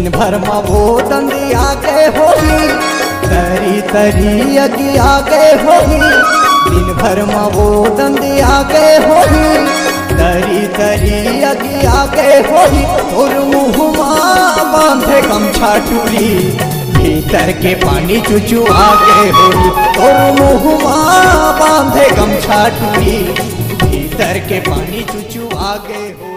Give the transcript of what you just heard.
दिन भर में वो दंदी होली। होगी तरी तरी अगिया के होगी दिन भर में वो दंदी आगे होगी तरी तरी अगी के होगी और मुँह बांधे गमछा टूरी। भीतर के पानी चुचू आगे होगी और मुँह बांधे गमछा टूरी। भीतर के पानी चुचू आगे हो